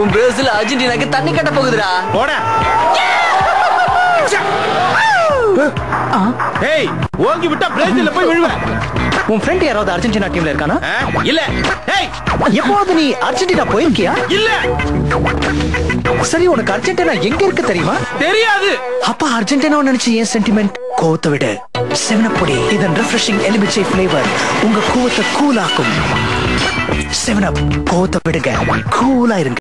உன் பிரேசில் அர்ஜென்டினாக்கு தண்ணி கட்ட போகுதுடா. போட. ஏய் ஓங்கி விட்டா பிரேசில்ல போய் விழுவேன் உன் ஃப்ரெண்ட் யாராவது அர்ஜென்டினா டீம்ல இருக்கானா? இல்ல. ஏய். எப்போது நீ அர்ஜென்டினா போயிருக்கியா? இல்ல. சரி உனக்கு அர்ஜென்டினா எங்க இருக்கு தெரியுமா? தெரியாது. அப்ப அர்ஜென்டினா நினைச்சு ஏன் சென்டிமெண்ட் கோவத்தை விட. செவனப்பொடி இதன் ரெஃப்ரெஷிங் எலுமிச்சை ஃபிளேவர் உங்க கோவத்தை கூலாக்கும் செவனப் கோவத்தை விடுங்க. கூலா இருங்க.